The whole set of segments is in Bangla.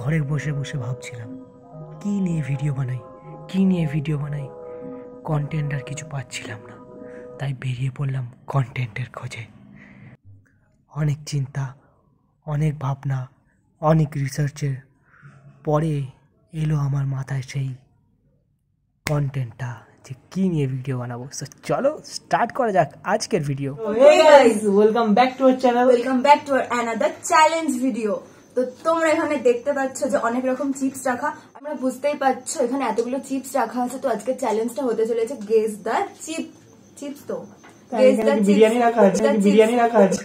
ঘরে বসে বসে ভাবছিলাম কি নিয়ে ভিডিও বানাই কি নিয়ে ভিডিও বানাই? কন্টেন্ট আর কিছু পাচ্ছিলাম না তাই বেরিয়ে পড়লাম কন্টেন্টের খোঁজে। অনেক চিন্তা অনেক ভাবনা অনেক রিসার্চের পরে এলো আমার মাথায় সেই কন্টেন্টটা যে কী নিয়ে ভিডিও বানাবো। সো চলো স্টার্ট করা যাক আজকের video welcome back to our channel. Welcome back to our another challenge video তো তোমরা এখানে দেখতে পাচ্ছ যে অনেক রকম চিপস রাখা। আমরা বুঝতেই পারছ এখানে এতগুলো চিপস রাখা আছে তো আজকে চ্যালেঞ্জটা হতে চলেছে গেস দা চিপ চিপস তো। গেস কি বিরিয়ানি রাখা আছে? বিরিয়ানি রাখা আছে?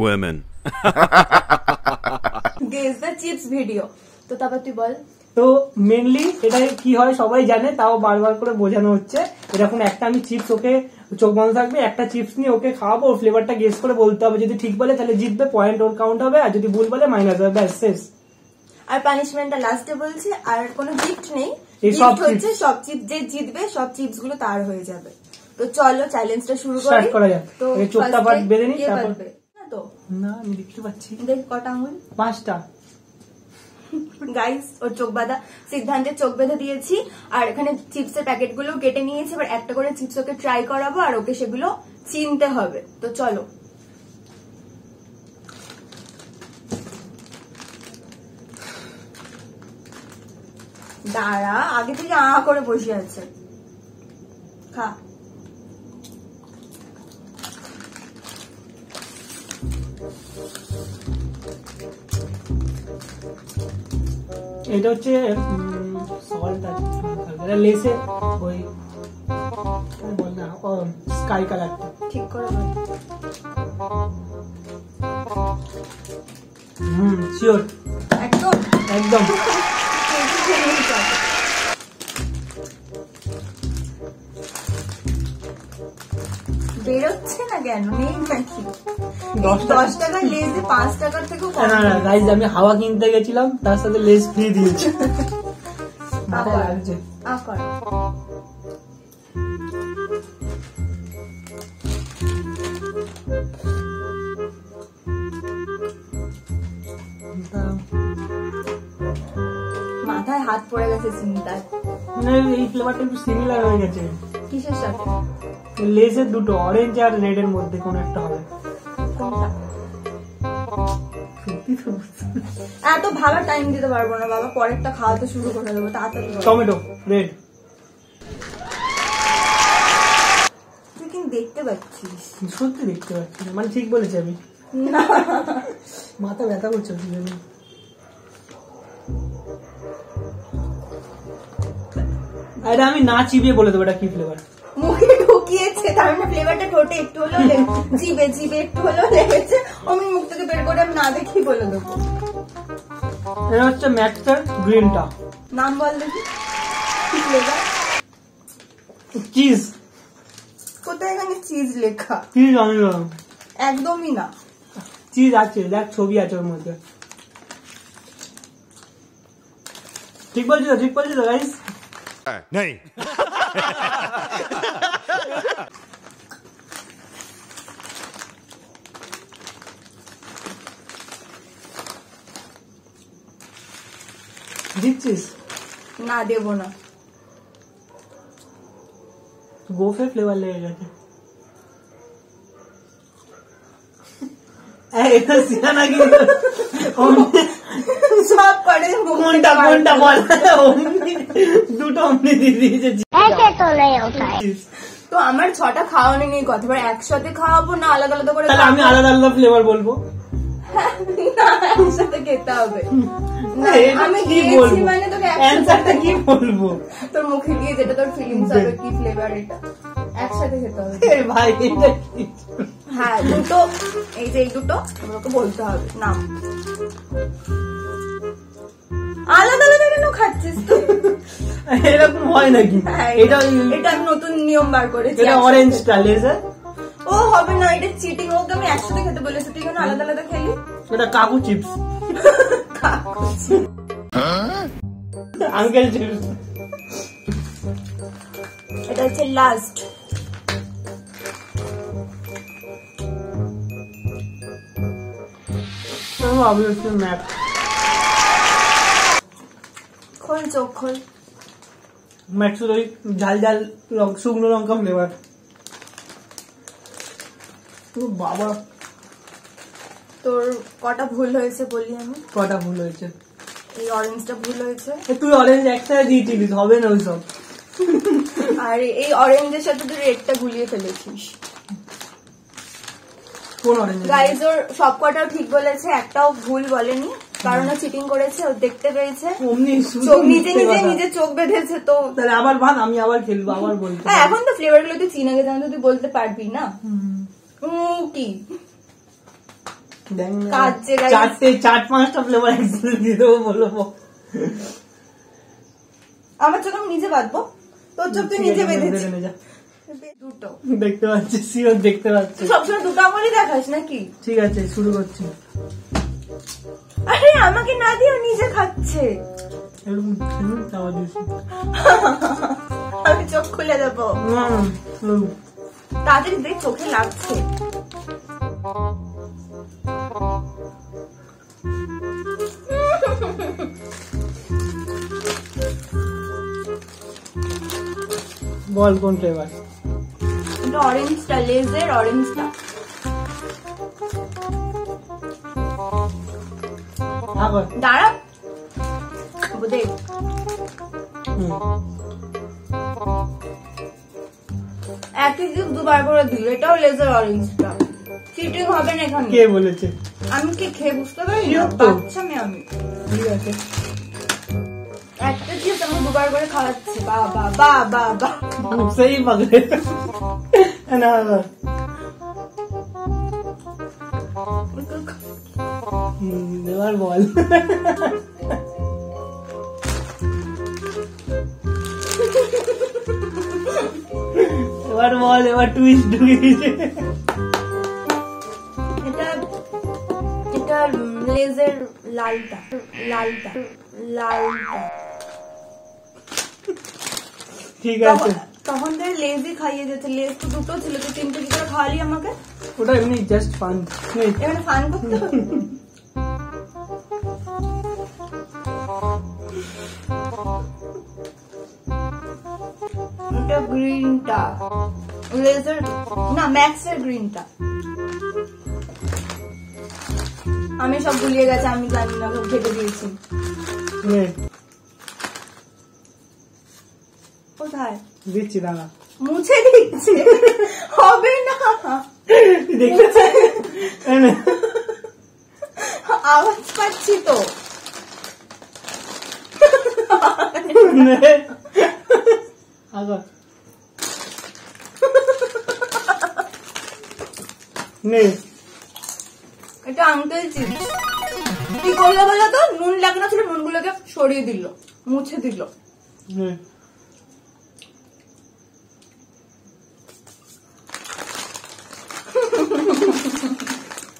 Women. Guess the chips video তো তারপর তুই বল। তো মেনলি এটা কি হয় সবাই জানে তাও বারবার করে বোঝানো হচ্ছে। এরকম একটা আমি চিপস ওকে চোখ বন্ধ থাকবে একটা চিপস নিয়ে ওকে খাওয়াবো ওর ফ্লেভারটা গেস করে বলতে হবে। যদি ঠিক বলে তাহলে জিতবে পয়েন্ট ওর কাউন্ট হবে আর যদি ভুল বলে মাইনাস হবে ব্যাস শেষ। আর পানিশমেন্টটা লাস্টে বলছি আর কোনো গিফট নেই। সব গিফট হচ্ছে সব চিপস যে জিতবে সব চিপসগুলো তার হয়ে যাবে। তো চলো চ্যালেঞ্জটা শুরু করি। করা যাক। তো চোখটা বাদ বেঁধে নিই, তারপর-? না তো। না আমি দেখতে পাচ্ছি। দেখ কটা আঙুল। পাঁচটা। গাইস ওর চোখ বাঁধা সিদ্ধান্তের চোখ বেঁধে দিয়েছি, আর এখানে চিপসের প্যাকেটগুলো কেটে নিয়েছি, এবার একটা করে চিপস ওকে ট্রাই করাবো, আর ওকে সেগুলো চিনতে হবে। তো চলো। দাঁড়া, আগে থেকে আ করে বসে আছে। খা। এটা হচ্ছে সল্ট এটা লেসে ওই বল না স্কাই কালারটা। ঠিক করে। হুম শিওর একদম। একদম। বেরোচ্ছে না কেন? নেই নাকি? দশ টাকার লেজে পাঁচ টাকার থেকেও কম না না গাইজ আমি হাওয়া কিনতে গেছিলাম তার সাথে লেস ফ্রি দিয়েছে। মাথায় লাগছে। আ মাথায় হাত পড়ে গেছে চিন্তায়। এই ফ্লেভারটা একটু সিমিলার হয়ে গেছে। কিসের সাথে? লেসের দুটো অরেঞ্জ আর রেড এর মধ্যে কোন একটা হবে। এত ভালো টাইম দিতে পারব না বাবা। পরেরটা খাওয়াতে শুরু করে দেবো তাড়াতাড়ি টমেটো রেড তুই কিন্তু দেখতে পাচ্ছিস। সত্যি দেখতে পাচ্ছি মানে ঠিক বলেছি আমি। না। মাথা ব্যথা করছে। এটা আমি না চিবিয়ে বলে দেবো এটা কি ফ্লেভার মুখে ঢুকিয়েছে তার মানে ফ্লেভারটা ঠোঁটে একটু হলেও জিবে জিবে একটু হলেও লেগেছে। আমি মুখ থেকে বের করে আমি না দেখি বলে দেবো। এটা হচ্ছে গ্রিনটা নাম বল দেখি। কি ফ্লেভার চিজ। কোথায় এখানে চিজ লেখা? চিজ আমি একদমই না। চিজ আছে দেখ ছবি আছে ওর মধ্যে। ঠিক বলছি তো ঠিক বলছি তো গাইস नहीं দিচ্ছিস না দেবো না গোফে ফ্লেভার লেগে গেছে এই, এটা সিনা নাকি অমনি- সব করে মুখ থেকে কোনটা বার কোনটা করে। বল অমনি দুটো অমনি দিয়ে দিয়েছে ऐसे तो नहीं होता है চিজ। তো আমার ছটা খাওয়ানো নেই কথা এবার একসাথে খাওয়াবো না আলাদা আলাদা করে তাহলে আমি আলাদা আলাদা ফ্লেভার বলব। না একসাথে খেতে হবে। আমি দিয়েছি মানে তোকে অ্যান্সারটা কি বলব? তোর মুখে গিয়ে যেটা তোর ফিলিংস হবে কি ফ্লেভার এটা? একসাথে খেতে হবে। ভাই এটা কি? হ্যাঁ দুটো এই যে এই দুটো আমাকে বলতে হবে। নাম আলাদা আলাদা কেন খাচ্ছিস তুই? এরকম হয় নাকি? হ্যাঁ, এটা এটা আমি নিয়ম বার করেছি অরেঞ্জটা লেজার ও হবে না এটা চিটিং ওকে আমি একসাথে খেতে বলেছি তুই কেন আলাদা আলাদা খেলি? এটা কাকু চিপস আঙ্কেল চিপস এটা হচ্ছে লাস্ট অবভিয়াসলি ম্যাপ খোল চোখ খোল। ম্যাক্সুর ওই ঝাল ঝাল শুকনো লঙ্কা ফ্লেভার বাবা। তোর কটা ভুল হয়েছে বলি আমি? কটা ভুল হয়েছে? এই অরেঞ্জটা ভুল হয়েছে? তুই অরেঞ্জ একসাথে দিয়েছিলিস হবে না ওইসব। আর এই অরেঞ্জের সাথে তুই রেডটা গুলিয়ে ফেলেছিস। কোন অরেঞ্জ গাইজ ওর সব কটাও ঠিক বলেছে একটাও ভুল বলেনি। কারণ ও চিটিং করেছে ও দেখতে পেয়েছে। চোখ নিজে নিজে নিজে চোখ বেঁধেছে তো। তাহলে আবার ভান আমি আবার খেলব আবার বলতে হ্যাঁ এখন তো ফ্লেভারগুলো তুই চিনে গেছে তুই বলতে পারবি না। কি। চারটে চার পাঁচটা ফ্লেভার একসাথে দিয়ে দেবো বলব আমার চোখ আমি নিজে বাঁধবো? তোর চোখ তুই নিজে বেঁধেছিস। দুটো। দেখতে পাচ্ছি দেখতে পাচ্ছি সবসময় দুটো আঙুলই দেখাস নাকি? ঠিক আছে শুরু করছি। আরে আমাকে না দিয়ে নিজে খাচ্ছে। এরকম দিস। আমি চোখ খুলে দেবো। তাড়াতাড়ি দেখ চোখে লাগছে। বল কোন ফ্লেভার এটা অরেঞ্জটা লেজের অরেঞ্জটা দাঁড়া। দেখ। একই জিনিস দুবার করে দিল। এটাও লেজার অরেঞ্জটা চিটিং হবে না এখানে। কে বলেছে? আমি কি খেয়ে বুঝতে পারি। বাচ্চা মেয়ে আমি। ঠিক আছে। একটা চিপস আমি দুবার করে খাওয়াচ্ছে। বা বা বা বা বা। সেই পাগলে না না হুম, এবার বল এবার বল এবার টুইস্ট ঢুকে দিয়েছে এটা এটা লেজের লালটা লালটা লালটা ঠিক আছে তখন- তখন তো লেজই খাইয়ে যেতে লেজ তো দুটো ছিল তো তিনটে কি করে খাওয়ালি আমাকে ওটা এমনি জাস্ট ফান এখানে ফান করতে এটা গ্রিনটা লেজার না ম্যাক্সের গ্রিনটা আমি সব ভুলিয়ে গেছে আমি জানি না ঘেটে দিয়েছি। কোথায়? দিচ্ছি দাঁড়া। মুছে দিচ্ছে। হবে না। আওয়াজ পাচ্ছি তো। আবার নে এটা আঙ্কেল চিপস কি করল বলো তো নুন লাগানো ছিল নুনগুলোকে সরিয়ে দিল মুছে দিল। নে।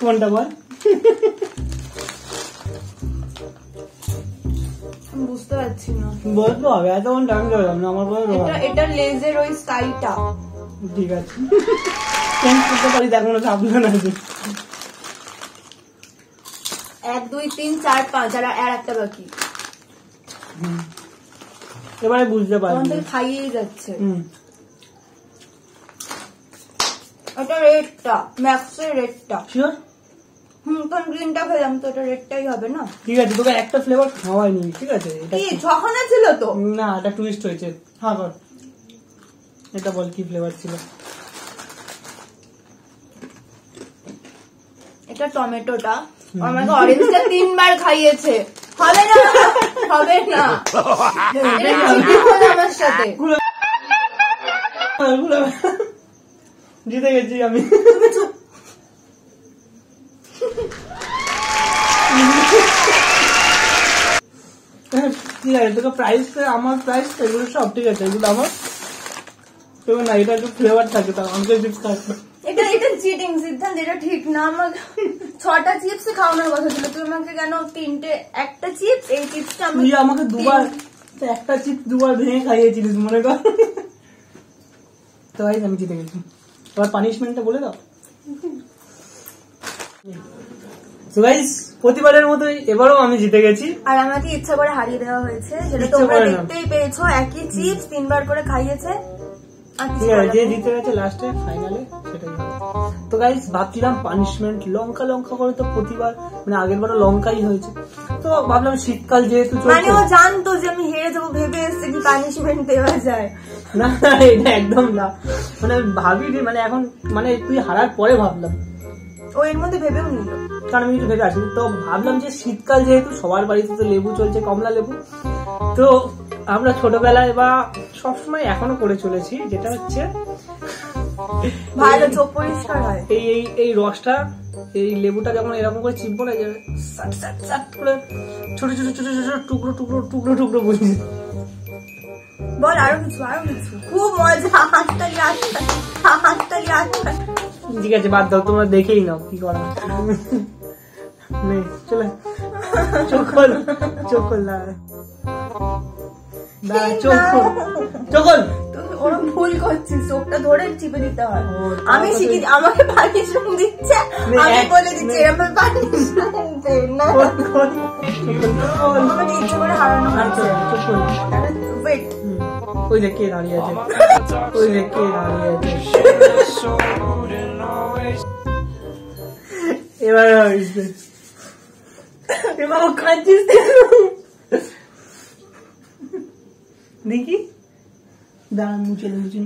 কোনটা বল? বুঝতে পারছি না। বলতে হবে এতক্ষণ টাইম লাগলাম না আমার বলে এটা এটা লেজের ওই স্কাইটা ঠিক আছে। চেঞ্জ করতে পারি তার কোনো সাবধান আছে এক দুই তিন চার পাঁচ আর আর একটা বাকি। এবারে বুঝতে তখন পারবি খাইয়েই যাচ্ছে। এটা রেডটা ম্যাক্সের রেডটা শিওর হুম তখন গ্রিনটা খেলাম তো এটা রেডটাই হবে না ঠিক আছে তোকে একটা ফ্লেভার খাওয়াইনি ঠিক আছে এটা কি ছখানা ছিল তো না এটা টুইস্ট হয়েছে হ্যাঁ কর এটা বল কি ফ্লেভার ছিল এটা টমেটোটা আমাকে অরেঞ্জটা তিনবার খাইয়েছে হবে না হবে না আমার সাথে জিতে গেছি আমি ঠিক আছে তোকে প্রাইস আমার প্রাইস এগুলো সব ঠিক আছে এগুলো আমার তোকে না এটা একটু ফ্লেভার থাকে তার আমাকে চিপস খাচ্ছে এটা এটা চিটিং সিদ্ধান্ত এটা ঠিক না আমাকে ছটা চিপস খাওয়ানোর কথা ছিল তুই আমাকে কেন তিনটে একটা চিপস এই চিপসটা আমি তুই আমাকে দুবার একটা চিপস দুবার ভেঙে খাইয়েছিলিস মনে কর। তো আমি জিতে গেছি। এবার পানিশমেন্টটা বলে দাও। Guys, প্রতিবারের মতোই এবারও আমি জিতে গেছি। আর আমাকে ইচ্ছা করে হারিয়ে দেওয়া হয়েছে। ইচ্ছা তোমরা দেখতেই পেয়েছ একই চিপস তিনবার করে খাইয়েছে। আর ঠিক আছে যে জিতে গেছে লাস্টে ফাইনালে সেটাই তো গাইস ভাবছিলাম পানিশমেন্ট লঙ্কা লঙ্কা করে তো প্রতিবার মানে আগের বারও লঙ্কাই হয়েছে। তো ভাবলাম শীতকাল যেহেতু মানে ও জানতো যে আমি হেরে যাব ভেবে এসছে কি পানিশমেন্ট দেওয়া যায়। না এটা একদম না। মানে ভাবি মানে এখন মানে তুই হারার পরে ভাবলাম। ও এর মধ্যে ভেবেও নিল। কারণ আমি কিছু ভেবে আসিনি। তো ভাবলাম যে শীতকাল যেহেতু সবার বাড়িতে তো লেবু চলছে কমলা লেবু। তো আমরা ছোটবেলায় বা সবসময় এখনও করে চলেছি যেটা হচ্ছে ভালো চোখ পরিষ্কার হয়। এই এই এই রসটা এই লেবুটা যেমন এরকম করে চিপবো না যে সাট সাট সাট করে ছোট ছোট ছোট ছোট টুকরো টুকরো টুকরো টুকরো বুঝি। বল আরও কিছু আরও কিছু। খুব মজা হাততালি হাততালি হাততালি হাততালি ঠিক আছে বাদ দাও তোমরা দেখেই নাও কি করা চলে। চোখ চোখ ওরম ভুল করছিস চোখটা ধরে চিপে দিতে হয়। আমি শিখি আমাকে দিচ্ছে আমি বলে দিচ্ছি না। আমাকে ইচ্ছে করে হারানো ওয়েট ওই দেখ কে দাঁড়িয়ে আছে? ওই দেখ কে দাঁড়িয়ে আছে? এবার এবার কাঁদছিস? দেখি। দাঁড়া মুছে মুছে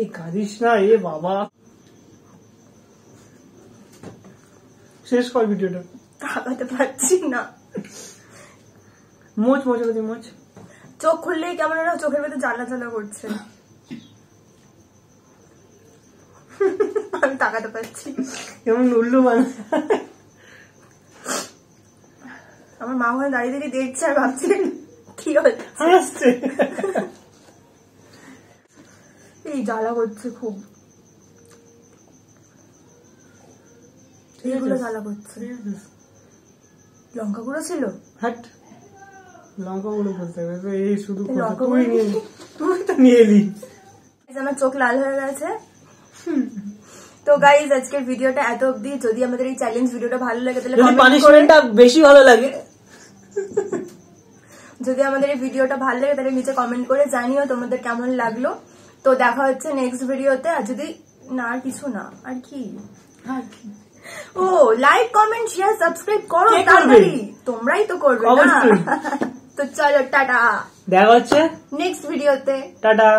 এই কাঁদিস না এ বাবা। শেষ কর ভিডিওটা। তাকাতে পারছি না। মোচ মোচ মোচ মোচ। চোখ খুললেই কেমন একটা চোখের ভেতর জ্বালা জ্বালা করছে। আমি তাকাতে পারছি কেমন উল্লু বানা। আমার মা ওখানে দাঁড়িয়ে দাঁড়িয়ে দেখছে আর ভাবছে কি হাসছে। এই জ্বালা করছে খুব। এইগুলো জ্বালা করছে। লঙ্কা গুঁড়ো ছিল? হাট লঙ্কা গুলো বলতে হবে। এই শুধু এই কথা। লঙ্কা তুই নিয়ে তুই তো নিয়ে এলি। আমার চোখ লাল হয়ে গেছে। তো গাইজ আজকের ভিডিওটা এত অবধি। যদি আমাদের এই চ্যালেঞ্জ ভিডিওটা ভালো লাগে তাহলে পানিশমেন্টটা বেশি ভালো লাগে। যদি আমাদের এই ভিডিওটা ভালো লাগে তাহলে নিচে কমেন্ট করে জানিও তোমাদের কেমন লাগল। তো দেখা হচ্ছে নেক্সট ভিডিওতে। আর যদি না আর কিছু না আর কি? ও লাইক কমেন্ট শেয়ার সাবস্ক্রাইব করো তাড়াতাড়ি। তোমরাই তো করবে না? তো চলো টাটা। দেখা হচ্ছে নেক্সট ভিডিওতে। টাটা।